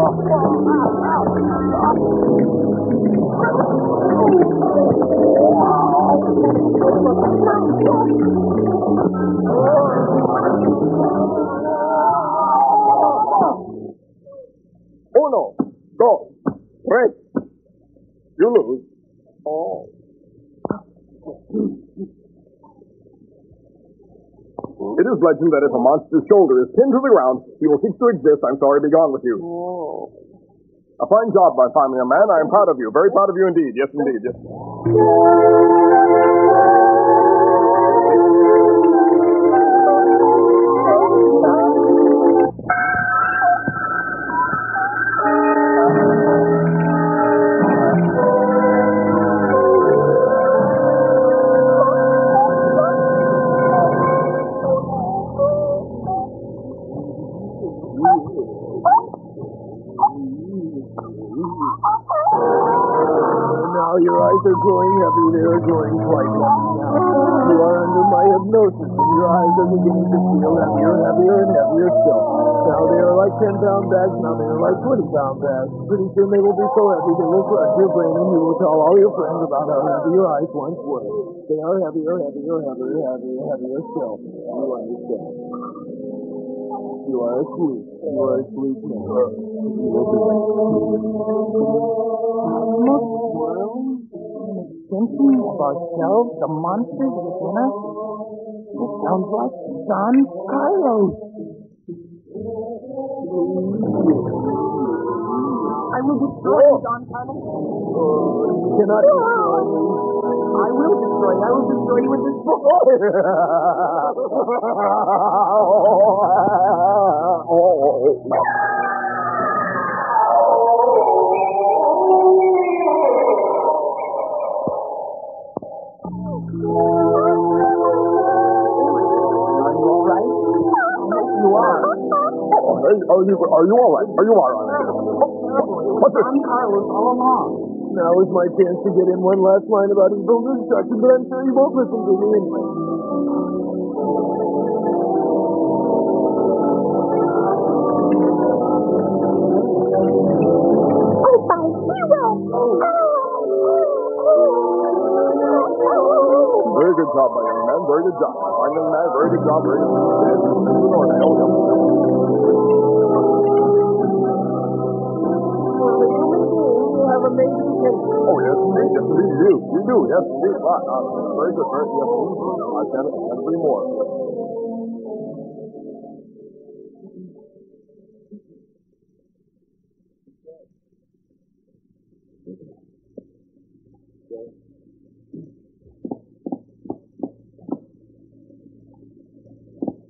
Uno, dos, tres. You lose. Oh. It is legend that if a monster's shoulder is pinned to the ground, he will cease to exist. I'm sorry to be gone with you. A fine job, by fine young man. I am proud of you. Very proud of you indeed. Yes, indeed. Yes. Now your eyes are growing heavy. They are growing quite heavy now. You are under my hypnosis, and your eyes are beginning to feel heavier, heavier, and heavier still. Now they are like 10 pound bags. Now they are like 20 pound bags. Pretty soon they will be so heavy they will crush your brain, and you will tell all your friends about how heavy your eyes once were. They are heavier, heavier, heavier, heavier, heavier still. You understand. You are asleep. You are will be Look, world. Thinking of ourselves, the monsters within us. It sounds like Don Carlos. I will destroy Don Carlos. Cannot. I will destroy you. I will destroy you with this book. Are you all right? You are. Are, you are you all right? Are you all right? What's this? Don Carlos all along. Now is my chance to get in one last line about evil destruction, but I'm sure you won't listen to me anyway. Oh, my hero! Very good job, my young man. Very good job. My young man. Very good job. Very good. Yes, Mr. Norton. Yeah. You have amazing. Oh, yes, indeed. Yes, indeed. You. You do. Yes, indeed. Ah, ah, very good. Very, yes, indeed. I can't, I can't agree more.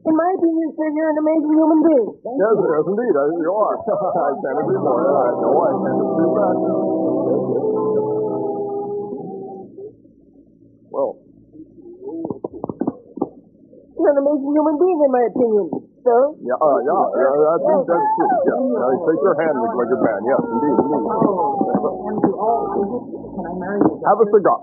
In my opinion, sir, you're an amazing human being. Yes, yes, indeed. I, you are. I can't agree more. I know. I can't agree human being, in my opinion, sir. yeah, uh, yeah, yeah, that's, that's true. Yeah, yeah, take your hand, like a good man. Yes, indeed, indeed. And can I marry you? Have a cigar.